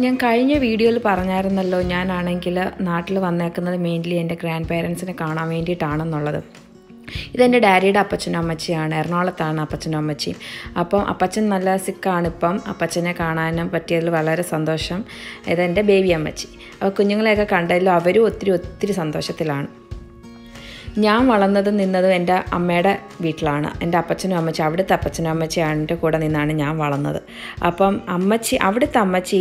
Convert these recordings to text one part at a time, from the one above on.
ഞാൻ കഴിഞ്ഞ വീഡിയോയിൽ പറഞ്ഞായിരുന്നല്ലോ ഞാനാണെങ്കിൽ നാട്ടിൽ വന്നേക്കുന്നത് മെയിൻലി എന്റെ ഗ്രാൻഡ് പേരൻസിനെ കാണാൻ വേണ്ടിയിട്ടാണെന്നുള്ളത്. ഇതെന്റെ ഡാഡിയുടെ അപ്പച്ചനും അമ്മച്ചിയാണ്. എറണാകുളത്താണ് അപ്പച്ചനും അമ്മച്ചിയും. അപ്പം അപ്പച്ചൻ നല്ല സിക്കാണ് ഇപ്പം അപ്പച്ചനെ കാണാനും പറ്റിയതിൽ വളരെ സന്തോഷം. ഇതെന്റെ ബേബി അമ്മച്ചി. അപ്പോൾ കുഞ്ഞുങ്ങളെയൊക്കെ കണ്ടതിലും അവരും ഒത്തിരി ഒത്തിരി സന്തോഷത്തിലാണ്. ഞാൻ വളർന്നതും നിന്നതും എന്റെ അമ്മയുടെ വീട്ടിലാണ്. എന്റെ അപ്പച്ചനും അമ്മച്ചി അവിടുത്തെ അപ്പച്ചനും അമ്മച്ചിയാണ് എന്റെ കൂടെ നിന്നാണ് ഞാൻ വളർന്നത്. അപ്പം അമ്മച്ചി അവിടുത്തെ അമ്മച്ചി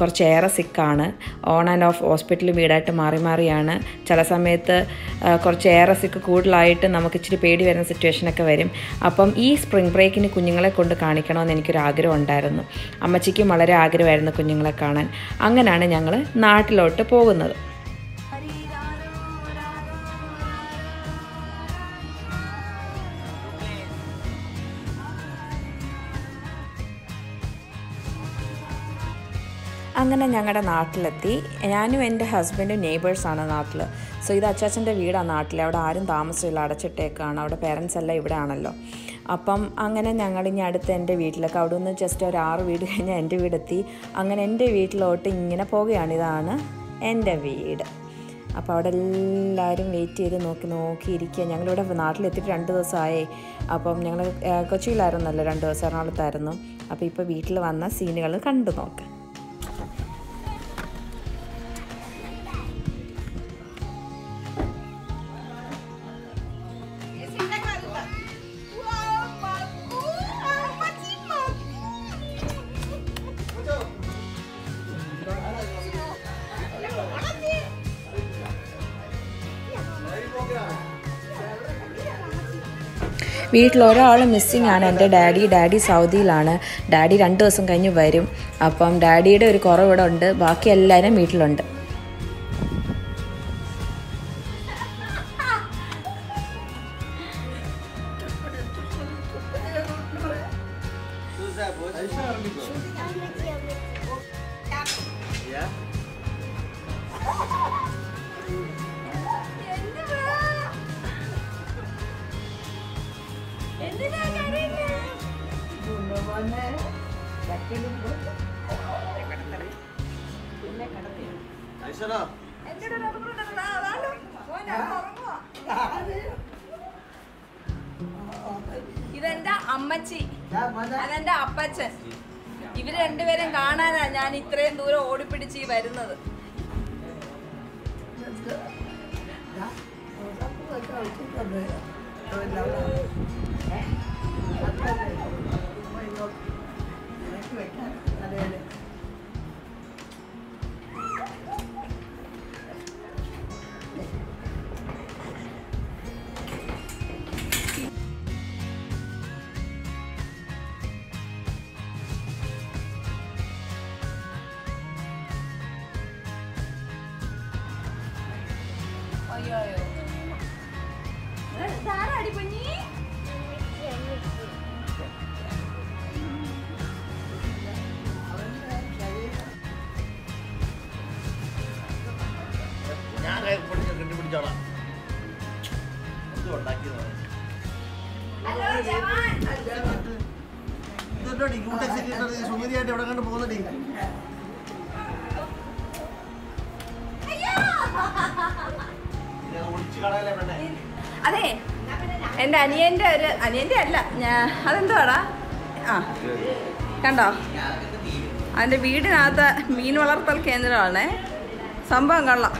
കുറച്ചേറെ സിക്കാണ്. ഓൺ ആൻഡ് ഓഫ് ഹോസ്പിറ്റൽ വീടായിട്ട് മാറി മാറിയാണ്. ചില സമയത്ത് കുറച്ചേറെ സിക്ക് കൂടുതലായിട്ട് നമുക്ക് ഇച്ചിരി പേടി വരുന്ന സിറ്റുവേഷനൊക്കെ വരും. അപ്പം ഈ സ്പ്രിംഗ് ബ്രേക്കിന് കുഞ്ഞുങ്ങളെ കൊണ്ട് കാണിക്കണമെന്ന് എനിക്കൊരു ആഗ്രഹം ഉണ്ടായിരുന്നു. അമ്മച്ചിക്കും വളരെ ആഗ്രഹമായിരുന്നു കുഞ്ഞുങ്ങളെ കാണാൻ. അങ്ങനെയാണ് ഞങ്ങൾ നാട്ടിലോട്ട് പോകുന്നത്. അങ്ങനെ ഞങ്ങളുടെ നാട്ടിലെത്തി. ഞാനും എന്റെ ഹസ്ബൻഡും നെയ്ബേഴ്സാണ് നാട്ടിൽ സോ ഇത് അച്ചാച്ചന്റെ വീടാണ് നാട്ടിൽ അവിടെ ആരും താമസമില്ല. അടച്ചിട്ടേക്കാണ്. അവിടെ പേരൻസ് എല്ലാം ഇവിടെ ആണല്ലോ അപ്പം അങ്ങനെ ഞങ്ങൾ ഇനി അടുത്ത് എന്റെ വീട്ടിലൊക്കെ അവിടെ നിന്ന് ജസ്റ്റ് ഒരു ആറ് വീട് കഴിഞ്ഞാൽ എന്റെ വീടെത്തി. അങ്ങനെ എന്റെ വീട്ടിലോട്ട് ഇങ്ങനെ പോവുകയാണ്. ഇതാണ് എന്റെ വീട്. അപ്പോൾ അവിടെ എല്ലാവരും വെയിറ്റ് ചെയ്ത് നോക്കി നോക്കിയിരിക്കുക ഞങ്ങളിവിടെ നാട്ടിലെത്തിയിട്ട് രണ്ട് ദിവസമായി. അപ്പം ഞങ്ങൾ കൊച്ചിയിലായിരുന്നല്ലോ രണ്ട് ദിവസം എറണാകുളത്തായിരുന്നു. അപ്പോൾ ഇപ്പോൾ വീട്ടിൽ വന്ന സീനുകൾ കണ്ടു നോക്ക്. വീട്ടിൽ ഒരാൾ മിസ്സിങ് ആണ്. എന്റെ ഡാഡി ഡാഡി സൗദിയിലാണ്. ഡാഡി രണ്ട് ദിവസം കഴിഞ്ഞ് വരും. അപ്പം ഡാഡിയുടെ ഒരു കുറവ് ഇവിടെ ഉണ്ട്. ബാക്കി എല്ലാവരും വീട്ടിലുണ്ട്. ഇതെന്റെ അമ്മച്ചി. അതെന്റെ അപ്പച്ചൻ. ഇവർ രണ്ടുപേരും കാണാനാ ഞാൻ ഇത്രയും ദൂരം ഓടിപ്പിടിച്ച് ഈ വരുന്നത്. to it. അതെ എന്റെ അനിയന്റെ ഒരു അനിയന്റെ അല്ല ഞാൻ അതെന്തുവാടാ? ആ കണ്ടോ? അതിന്റെ വീടിനകത്ത് മീൻ വളർത്തൽ കേന്ദ്രമാണേ. സംഭവം കൊള്ളാം.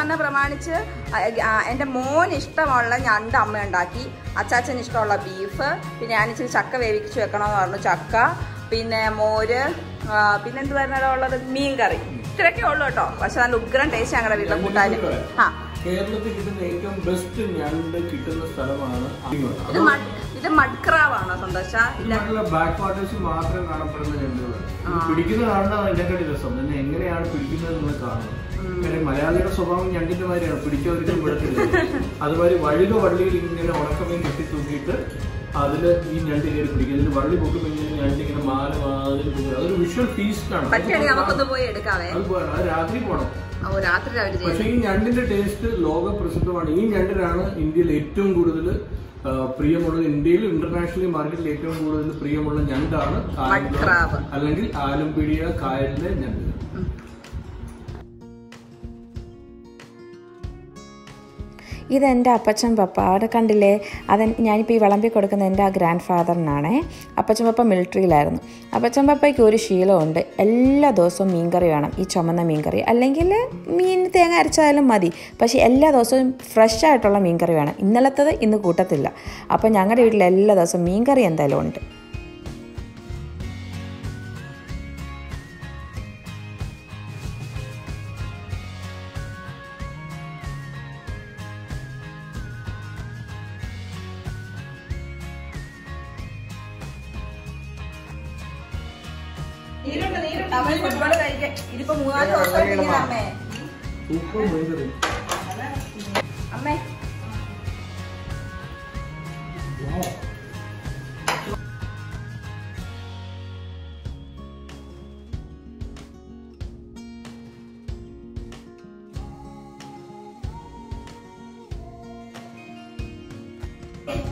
വന്ന പ്രമാണിച്ച് എന്റെ മോൻ ഇഷ്ടമുള്ള ഞണ്ട് അമ്മ ഉണ്ടാക്കി. അച്ചാച്ചന് ഇഷ്ടമുള്ള ബീഫ്. പിന്നെ ഞാൻ ഇച്ചിരി ചക്ക വേവിച്ച് വെക്കണമെന്ന് പറഞ്ഞു ചക്ക. പിന്നെ മോര് പിന്നെ എന്ത് വരുന്നല്ലോ ഉള്ളത്? മീൻ കറി ഇത്രയൊക്കെ ഉള്ളു കേട്ടോ. പക്ഷെ നല്ല ഉഗ്രം ടേസ്റ്റ് ഞങ്ങളുടെ വീട്ടിലെ കൂട്ടാനും. ആ. കേരളത്തിൽ കിട്ടുന്ന ഏറ്റവും ബെസ്റ്റ് ഞണ്ട് കിട്ടുന്ന സ്ഥലമാണ് ഇത് ഇത് മഡ്ക്രാവാണോ സന്തോഷ? ബാക്ക് വാട്ടേഴ്സ് മാത്രം കാണപ്പെടുന്ന ഞണ്ടുകൾ പിടിക്കുന്ന കാണുന്നതാണ് ഇതിനെക്കാട്ടി രസം. എങ്ങനെയാണ് പിടിക്കുന്നത് നിങ്ങൾ കാണുന്നത്? കാര്യം മലയാളിയുടെ സ്വഭാവം ഞണ്ടിന്റെ മാതിരിയാണ്. പിടിക്കാതിരിക്കും വിടത്തില്ല. അതുമാതിരി വഴുക വള്ളിയിൽ ഇങ്ങനെ ഉണക്കമീൻ കെട്ടി തൂക്കിയിട്ട് അതിൽ ഈ ഞണ്ട് കയറി പിടിക്കും. ഇതിന് വള്ളി ഇങ്ങനെ ഞണ്ട് ഇങ്ങനെ മാല മാതിരി അതൊരു വിഷ്വൽ ഫീസ്റ്റ് ആണ്. അത് രാത്രി അവർ പക്ഷെ ഈ ഞണ്ടിന്റെ ടേസ്റ്റ് ലോക പ്രസിദ്ധമാണ് ഈ ഞണ്ടിനാണ് ഇന്ത്യയിൽ ഏറ്റവും കൂടുതൽ പ്രിയമുള്ളത്. ഇന്ത്യയിൽ ഇന്റർനാഷണൽ മാർക്കറ്റിൽ ഏറ്റവും കൂടുതൽ പ്രിയമുള്ള ഞണ്ടാണ്. അല്ലെങ്കിൽ ആലമ്പിടിയ കായലിലെ ഞണ്ട്. ഇതെന്റെ അപ്പച്ചൻ പപ്പ. അവിടെ കണ്ടില്ലേ? അത് ഞാനിപ്പോൾ ഈ വിളമ്പി കൊടുക്കുന്ന എന്റെ ആ ഗ്രാൻഡ് ഫാദറിനാണേ അപ്പച്ചൻ പപ്പ മിലിറ്ററിയിലായിരുന്നു. അപ്പച്ചൻ പപ്പയ്ക്ക് ഒരു ശീലമുണ്ട്. എല്ലാ ദിവസവും മീൻകറി വേണം. ഈ ചുമന്ന മീൻകറി. അല്ലെങ്കിൽ മീൻ തേങ്ങ അരച്ചായാലും മതി. പക്ഷേ എല്ലാ ദിവസവും ഫ്രഷ് ആയിട്ടുള്ള മീൻകറി വേണം. ഇന്നലത്തത് ഇന്ന് കൂട്ടത്തില്ല. അപ്പോൾ ഞങ്ങളുടെ വീട്ടിൽ എല്ലാ ദിവസവും മീൻകറി എന്തായാലും ഉണ്ട്. മൂന്നാൽ അമ്മേ. അമ്മേ.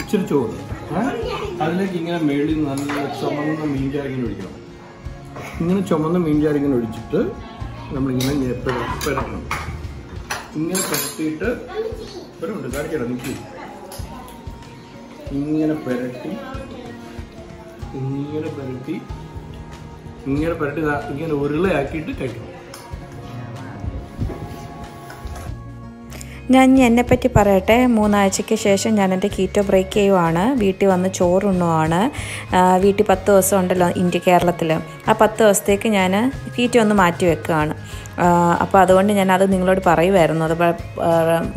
ഇച്ചിരി ചോറ് അതിലേക്ക് ഇങ്ങനെ മേളിൽ നല്ല ചുമന്ന മീൻചാരിങ്ങനെ ഒഴിക്കണം. ഇങ്ങനെ ചുമന്ന മീൻചാരിങ്ങനെ ഒഴിച്ചിട്ട് നമ്മളിങ്ങനെ പിരട്ടണം ഇങ്ങനെ പുരട്ടിയിട്ട് ഉണ്ട് കാണിക്കണം നിൽക്കി ഇങ്ങനെ പുരട്ടി ഇങ്ങനെ പുരട്ടി ഇങ്ങനെ പുരട്ടി ഇങ്ങനെ ഉരുളയാക്കിയിട്ട് കഴിക്കണം ഞാൻ എന്നെപ്പറ്റി പറയട്ടെ? മൂന്നാഴ്ചയ്ക്ക് ശേഷം ഞാൻ എന്റെ കീറ്റോ ബ്രേക്ക് ചെയ്യുവാണ്. വീട്ടിൽ വന്ന് ചോറുണ്ണുവാണ്. വീട്ടിൽ പത്ത് ദിവസം ഉണ്ടല്ലോ ഇന്ത്യ കേരളത്തിൽ ആ പത്ത് ദിവസത്തേക്ക് ഞാൻ കീറ്റോ ഒന്ന് മാറ്റി വെക്കുകയാണ്. അപ്പോൾ അതുകൊണ്ട് ഞാൻ അത് നിങ്ങളോട് പറയുമായിരുന്നു അത്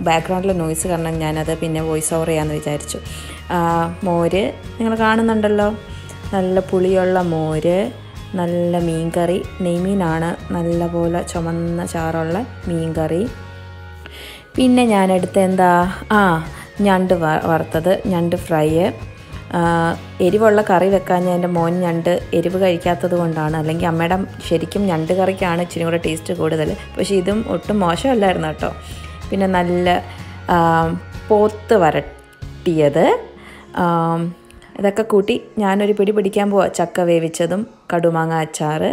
ബാക്ക്ഗ്രൗണ്ടിലെ നോയ്സ് കാരണം ഞാനത് പിന്നെ വോയിസ് ഓവർ ചെയ്യാമെന്ന് വിചാരിച്ചു. മോര് നിങ്ങൾ കാണുന്നുണ്ടല്ലോ? നല്ല പുളിയുള്ള മോര് നല്ല മീൻകറി. നെയ്മീനാണ് നല്ല പോലെ ചുമന്ന ചാറുള്ള മീൻകറി. പിന്നെ ഞാനെടുത്ത എന്താ? ആ ഞണ്ട് വറുത്തത് ഞണ്ട് ഫ്രൈ. എരിവുള്ള കറി വെക്കാൻ ഞാൻ എന്റെ മോൻ ഞണ്ട് എരിവ് കഴിക്കാത്തത് കൊണ്ടാണ്. അല്ലെങ്കിൽ അമ്മയുടെ ശരിക്കും ഞണ്ട് കറിക്കാണ് ഇച്ചിരി കൂടെ ടേസ്റ്റ് കൂടുതൽ. പക്ഷേ ഇതും ഒട്ടും മോശമല്ലായിരുന്നു കേട്ടോ. പിന്നെ നല്ല പോത്ത് വരട്ടിയത്. ഇതൊക്കെ കൂട്ടി ഞാനൊരു പിടി പിടിക്കാൻ പോവാം. ചക്ക വേവിച്ചതും കടുമാങ്ങ അച്ചാറ്.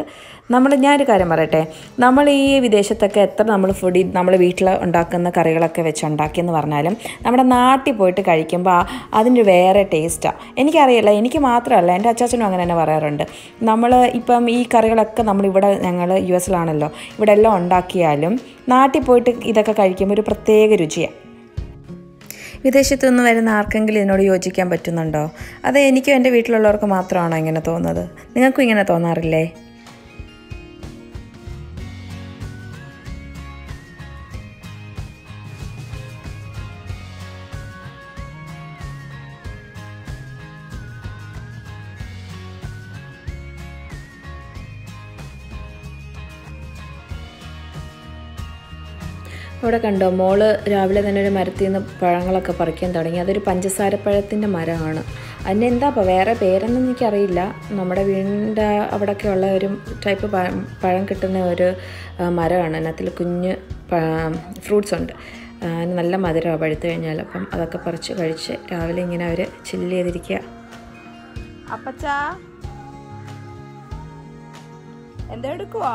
നമ്മൾ ഞാനൊരു കാര്യം പറയട്ടെ. നമ്മൾ ഈ വിദേശത്തൊക്കെ എത്ര നമ്മൾ ഫുഡ് നമ്മൾ വീട്ടിൽ ഉണ്ടാക്കുന്ന കറികളൊക്കെ വെച്ച് ഉണ്ടാക്കിയെന്ന് പറഞ്ഞാലും നമ്മുടെ നാട്ടിൽ പോയിട്ട് കഴിക്കുമ്പോൾ അതിന്റെ വേറെ ടേസ്റ്റാണ് എനിക്കറിയില്ല എനിക്ക് മാത്രമല്ല എന്റെ അച്ചാച്ചനും അങ്ങനെ തന്നെ പറയാറുണ്ട്. നമ്മൾ ഇപ്പം ഈ കറികളൊക്കെ നമ്മളിവിടെ ഞങ്ങൾ യു എസിലാണല്ലോ ഇവിടെ എല്ലാം ഉണ്ടാക്കിയാലും നാട്ടിൽ പോയിട്ട് ഇതൊക്കെ കഴിക്കുമ്പോൾ ഒരു പ്രത്യേക രുചിയാണ് വിദേശത്തു നിന്ന് വരുന്ന ആർക്കെങ്കിലും ഇതിനോട് യോജിക്കാൻ പറ്റുന്നുണ്ടോ? അത് എനിക്കും എന്റെ വീട്ടിലുള്ളവർക്ക് മാത്രമാണോ ഇങ്ങനെ തോന്നുന്നത്? നിങ്ങൾക്കും ഇങ്ങനെ തോന്നാറില്ലേ? അവിടെ കണ്ടോ? മോൾ രാവിലെ തന്നെ ഒരു മരത്തിൽ നിന്ന് പഴങ്ങളൊക്കെ പറിക്കാൻ തുടങ്ങി. അതൊരു പഞ്ചസാരപ്പഴത്തിന്റെ മരമാണ്. അതിന് എന്താ അപ്പോൾ വേറെ പേരൊന്നും എനിക്കറിയില്ല. നമ്മുടെ വീടിന്റെ അവിടെയൊക്കെ ഉള്ള ഒരു ടൈപ്പ് പഴം പഴം കിട്ടുന്ന ഒരു മരമാണ്. അതിനകത്തിൽ കുഞ്ഞ് ഫ്രൂട്ട്സ് ഉണ്ട്. അതിന് നല്ല മധുരമാണ് പഴുത്ത് കഴിഞ്ഞാൽ. അപ്പം അതൊക്കെ പറിച്ച് കഴിച്ച് രാവിലെ ഇങ്ങനെ അവർ ചില്ല് ചെയ്തിരിക്കുക. അപ്പച്ചാ. എന്താ എടുക്കുവാ?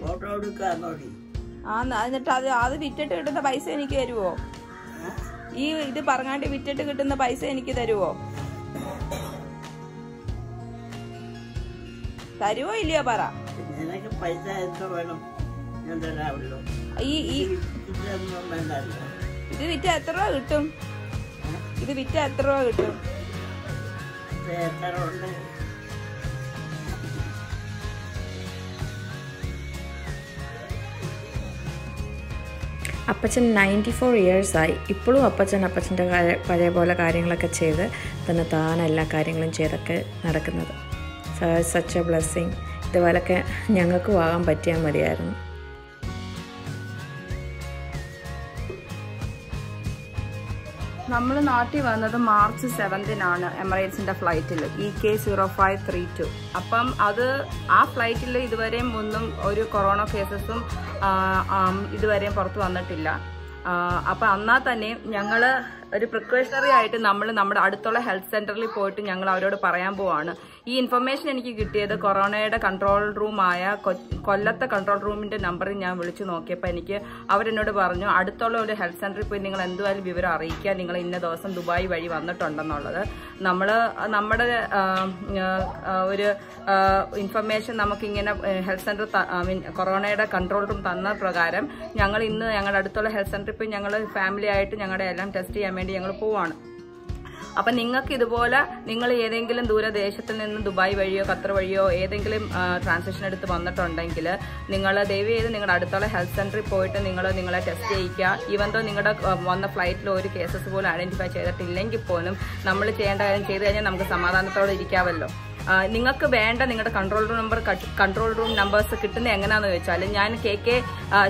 ഫോട്ടോ ആ എന്നിട്ട് അത് അത് വിറ്റിട്ട് കിട്ടുന്ന പൈസ എനിക്ക് തരുവോ? ഈ ഇത് പറഞ്ഞാണ്ട് വിറ്റിട്ട് കിട്ടുന്ന പൈസ എനിക്ക് തരുവോ? തരുവോ ഇല്ലയോ പറ? നിനക്ക് പൈസ എത്ര വേണം? ഞാൻ തരാമല്ലോ. ഈ ഈ ഇതൊന്നും വേണ്ടല്ലോ. ഇത് വിറ്റ എത്ര രൂപ കിട്ടും ഇത് വിറ്റ എത്ര രൂപ കിട്ടും എത്ര ഉണ്ട്? അപ്പച്ചൻ നയന്റി ഫോർ ഇയേഴ്സായി ഇപ്പോഴും അപ്പച്ചൻ അപ്പച്ചന്റെ പഴയ പോലെ കാര്യങ്ങളൊക്കെ ചെയ്ത് തന്നെ താൻ എല്ലാ കാര്യങ്ങളും ചെയ്തൊക്കെ നടക്കുന്നത്. സച്ച് എ ബ്ലെസ്സിങ് ഇതുപോലൊക്കെ ഞങ്ങൾക്കും ആകാൻ പറ്റിയാൽ മതിയായിരുന്നു. നമ്മൾ നാട്ടിൽ വന്നത് മാർച്ച് സെവൻതിനാണ് എമിറേറ്റ്സിന്റെ ഫ്ലൈറ്റിൽ E K zero five three two. അപ്പം അത് ആ ഫ്ലൈറ്റിൽ ഇതുവരെയും ഒന്നും ഒരു കൊറോണ കേസസും ഇതുവരെയും പുറത്ത് വന്നിട്ടില്ല. അപ്പൊ അന്നാ തന്നെ ഞങ്ങൾ ഒരു പ്രിക്കോഷണറി ആയിട്ട് നമ്മൾ നമ്മുടെ അടുത്തുള്ള ഹെൽത്ത് സെന്ററിൽ പോയിട്ട് ഞങ്ങൾ അവരോട് പറയാൻ പോവാണ്. ഈ ഇൻഫർമേഷൻ എനിക്ക് കിട്ടിയത് കൊറോണയുടെ കൺട്രോൾ റൂമായ കൊല്ലത്തെ കൺട്രോൾ റൂമിന്റെ നമ്പറിൽ ഞാൻ വിളിച്ചു നോക്കിയപ്പോൾ എനിക്ക് അവരെന്നോട് പറഞ്ഞു അടുത്തുള്ള ഒരു ഹെൽത്ത് സെന്ററിൽ പോയി നിങ്ങൾ എന്തുവായാലും വിവരം അറിയിക്കുക. നിങ്ങൾ ഇന്ന ദിവസം ദുബായ് വഴി വന്നിട്ടുണ്ടെന്നുള്ളത്. നമ്മൾ നമ്മുടെ ഒരു ഇൻഫർമേഷൻ നമുക്കിങ്ങനെ ഹെൽത്ത് സെന്റർ മീൻ കൊറോണയുടെ കൺട്രോൾ റൂം തന്ന പ്രകാരം ഞങ്ങൾ ഇന്ന് ഞങ്ങളുടെ അടുത്തുള്ള ഹെൽത്ത് സെന്ററിൽ പോയി ഞങ്ങൾ ഫാമിലി ആയിട്ട് ഞങ്ങളുടെ എല്ലാം ടെസ്റ്റ് ചെയ്യാൻ വേണ്ടി ഞങ്ങൾ പോവാണ്. അപ്പം നിങ്ങൾക്ക് ഇതുപോലെ നിങ്ങൾ ഏതെങ്കിലും ദൂരദേശത്ത് നിന്ന് ദുബായ് വഴിയോ ഖത്തർ വഴിയോ ഏതെങ്കിലും ട്രാൻസാക്ഷൻ എടുത്ത് വന്നിട്ടുണ്ടെങ്കിൽ നിങ്ങൾ ദയവ് ചെയ്ത് നിങ്ങളുടെ അടുത്തുള്ള ഹെൽത്ത് സെന്ററിൽ പോയിട്ട് നിങ്ങൾ നിങ്ങളെ ടെസ്റ്റ് ചെയ്യിക്കുക. ഈവൻ തോ നിങ്ങളുടെ വന്ന ഫ്ലൈറ്റിൽ ഒരു കേസസ് പോലും ഐഡന്റിഫൈ ചെയ്തിട്ടില്ലെങ്കിൽ പോലും നമ്മൾ ചെയ്യേണ്ട കാര്യം ചെയ്ത് കഴിഞ്ഞാൽ നമുക്ക് സമാധാനത്തോടെ ഇരിക്കാമല്ലോ നിങ്ങൾക്ക് വേണ്ട നിങ്ങളുടെ control room number control room numbers കിട്ടുന്നത് എങ്ങനെയാണെന്ന് വെച്ചാൽ ഞാൻ കെ കെ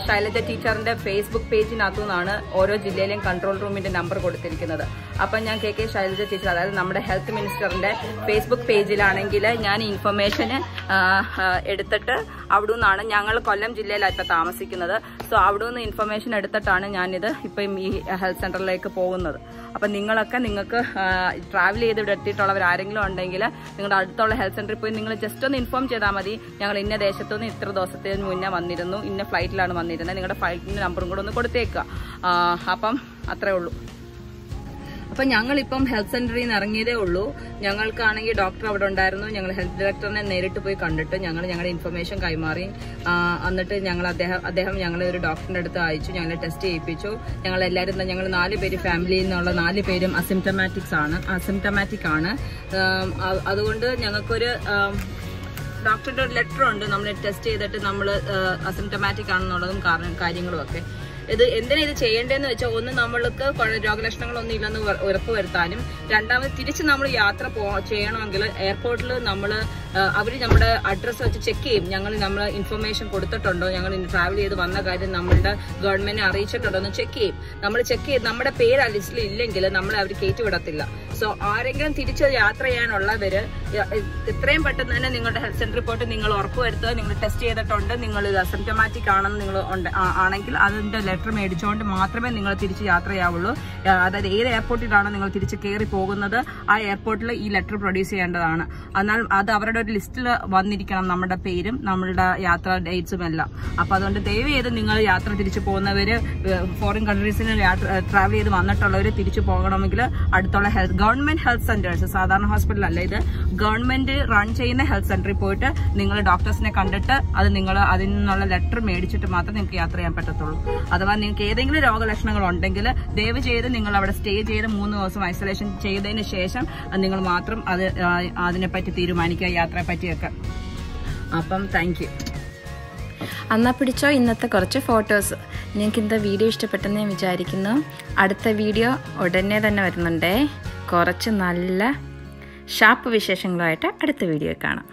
ശൈലജ ടീച്ചറിന്റെ ഫേസ്ബുക്ക് പേജിനകത്തു നിന്നാണ് ഓരോ ജില്ലയിലെയും കൺട്രോൾ റൂമിന്റെ നമ്പർ കൊടുത്തിരിക്കുന്നത്. അപ്പം ഞാൻ കെ കെ ശൈലജ ടീച്ചർ അതായത് നമ്മുടെ ഹെൽത്ത് മിനിസ്റ്ററിന്റെ ഫേസ്ബുക്ക് പേജിലാണെങ്കിൽ ഞാൻ ഇൻഫർമേഷന് എടുത്തിട്ട് അവിടെ നിന്നാണ് ഞങ്ങൾ കൊല്ലം ജില്ലയിലാണ് ഇപ്പം താമസിക്കുന്നത്. സോ അവിടെ നിന്ന് ഇൻഫർമേഷൻ എടുത്തിട്ടാണ് ഞാനിത് ഇപ്പം ഈ ഹെൽത്ത് സെന്ററിലേക്ക് പോകുന്നത്. അപ്പം നിങ്ങളൊക്കെ നിങ്ങൾക്ക് ട്രാവൽ ചെയ്ത് ഇവിടെ എത്തിയിട്ടുള്ളവർ ആരെങ്കിലും ഉണ്ടെങ്കിൽ നിങ്ങളുടെ അടുത്തുള്ള ഹെൽത്ത് സെന്ററിൽ പോയി നിങ്ങൾ ജസ്റ്റ് ഒന്ന് ഇൻഫോം ചെയ്താൽ മതി. ഞങ്ങൾ ഇന്ന ദേശത്തു നിന്ന് ഇത്ര ദിവസത്തിന് മുന്നേ വന്നിരുന്നു ഇന്ന ഫ്ലൈറ്റിലാണ് വന്നിരുന്നത്. നിങ്ങളുടെ ഫ്ലൈറ്റിന്റെ നമ്പറും കൂടെ ഒന്ന് കൊടുത്തേക്കുക. അപ്പം അത്രേ ഉള്ളൂ. അപ്പൊ ഞങ്ങളിപ്പം ഹെൽത്ത് സെന്ററിൽ നിന്ന് ഇറങ്ങിയതേ ഉള്ളൂ. ഞങ്ങൾക്കാണെങ്കിൽ ഡോക്ടർ അവിടെ ഉണ്ടായിരുന്നു. ഞങ്ങൾ ഹെൽത്ത് ഡയറക്ടറിനെ നേരിട്ട് പോയി കണ്ടിട്ട് ഞങ്ങൾ ഞങ്ങളുടെ ഇൻഫർമേഷൻ കൈമാറി. എന്നിട്ട് ഞങ്ങൾ അദ്ദേഹം അദ്ദേഹം ഞങ്ങളെ ഒരു ഡോക്ടറിന്റെ അടുത്ത് അയച്ചു. ഞങ്ങളെ ടെസ്റ്റ് ചെയ്യിപ്പിച്ചു. ഞങ്ങൾ എല്ലാവരും ഞങ്ങൾ നാല് പേര് ഫാമിലിയിൽ നിന്നുള്ള നാല് പേരും അസിംറ്റമാറ്റിക്സ് ആണ്. അസിംറ്റമാറ്റിക് ആണ്. അതുകൊണ്ട് ഞങ്ങൾക്കൊരു ഡോക്ടറുടെ ഒരു ലെറ്റർ ഉണ്ട്. നമ്മൾ ടെസ്റ്റ് ചെയ്തിട്ട് നമ്മൾ അസിംറ്റമാറ്റിക് ആണെന്നുള്ളതും കാരണം കാര്യങ്ങളും ഒക്കെ. ഇത് എന്തിനാ ഇത് ചെയ്യേണ്ടതെന്ന് വെച്ചാൽ ഒന്ന് നമ്മൾക്ക് രോഗലക്ഷണങ്ങളൊന്നും ഇല്ലെന്ന് ഉറ- ഉറപ്പുവരുത്താനും രണ്ടാമത് തിരിച്ച് നമ്മൾ യാത്ര പോ ചെയ്യണമെങ്കിൽ എയർപോർട്ടിൽ നമ്മൾ അവർ നമ്മുടെ അഡ്രസ്സ് വെച്ച് ചെക്ക് ചെയ്യും. ഞങ്ങൾ നമ്മൾ ഇൻഫർമേഷൻ കൊടുത്തിട്ടുണ്ടോ? ഞങ്ങൾ ട്രാവൽ ചെയ്ത് വന്ന കാര്യം നമ്മളുടെ ഗവൺമെന്റിനെ അറിയിച്ചിട്ടുണ്ടോ എന്ന് ചെക്ക് ചെയ്യും. നമ്മൾ ചെക്ക് ചെയ്ത് നമ്മുടെ പേര് ആ ലിസ്റ്റിൽ ഇല്ലെങ്കിൽ നമ്മൾ അവർ കയറ്റിവിടത്തില്ല സോ ആരെങ്കിലും തിരിച്ച് യാത്ര ചെയ്യാനുള്ളവര് എത്രയും പെട്ടെന്ന് തന്നെ നിങ്ങളുടെ ഹെൽത്ത് സെന്റർ റിപ്പോർട്ട് നിങ്ങൾ ഉറപ്പുവരുത്തുക. നിങ്ങൾ ടെസ്റ്റ് ചെയ്തിട്ടുണ്ട്. നിങ്ങൾ ഇത് ആണെന്ന് നിങ്ങൾ ആണെങ്കിൽ അതിന്റെ ലെറ്റർ മേടിച്ചുകൊണ്ട് മാത്രമേ നിങ്ങൾ തിരിച്ച് യാത്ര ചെയ്യാവുള്ളൂ. അതായത് ഏത് എയർപോർട്ടിലാണോ നിങ്ങൾ തിരിച്ച് കയറി പോകുന്നത്? ആ എയർപോർട്ടിൽ ഈ ലെറ്റർ പ്രൊഡ്യൂസ് ചെയ്യേണ്ടതാണ്. എന്നാൽ അത് അവരുടെ ഒരു ലിസ്റ്റിൽ വന്നിരിക്കണം നമ്മുടെ പേരും നമ്മളുടെ യാത്രാ ഡേറ്റ്സും എല്ലാം. അപ്പൊ അതുകൊണ്ട് ദയവ് ചെയ്ത് നിങ്ങൾ യാത്ര തിരിച്ചു പോകുന്നവര് ഫോറിൻ കൺട്രീസിന് ട്രാവൽ ചെയ്ത് വന്നിട്ടുള്ളവർ തിരിച്ചു പോകണമെങ്കിൽ അടുത്തുള്ള ഹെൽത്ത് ഗവൺമെന്റ് ഹെൽത്ത് സെന്റേഴ്സ് സാധാരണ ഹോസ്പിറ്റൽ അല്ല ഇത് ഗവൺമെന്റ് റൺ ചെയ്യുന്ന ഹെൽത്ത് സെന്ററിൽ പോയിട്ട് നിങ്ങൾ ഡോക്ടേഴ്സിനെ കണ്ടിട്ട് അത് നിങ്ങൾ അതിൽ നിന്നുള്ള ലെറ്റർ മേടിച്ചിട്ട് മാത്രമേ നിങ്ങൾക്ക് യാത്ര ചെയ്യാൻ പറ്റത്തുള്ളൂ. അഥവാ നിങ്ങൾക്ക് ഏതെങ്കിലും രോഗലക്ഷണങ്ങൾ ഉണ്ടെങ്കിൽ ദയവ് ചെയ്ത് നിങ്ങൾ അവിടെ സ്റ്റേ ചെയ്ത് മൂന്ന് ദിവസം ഐസൊലേഷൻ ചെയ്തതിന് ശേഷം നിങ്ങൾ മാത്രം അത് അതിനെപ്പറ്റി തീരുമാനിക്കുക യാത്രയെ പറ്റിയൊക്കെ. അപ്പം താങ്ക് യു അന്നാ പിടിച്ചോ ഇന്നത്തെ കുറച്ച് ഫോട്ടോസ് നിങ്ങൾക്ക് ഇന്നത്തെ വീഡിയോ ഇഷ്ടപ്പെട്ടെന്ന് ഞാൻ വിചാരിക്കുന്നു. അടുത്ത വീഡിയോ ഉടനെ തന്നെ വരുന്നുണ്ടേ. കുറച്ച് നല്ല ഷാപ്പ് വിശേഷങ്ങളുമായിട്ട് അടുത്ത വീഡിയോ കാണാം.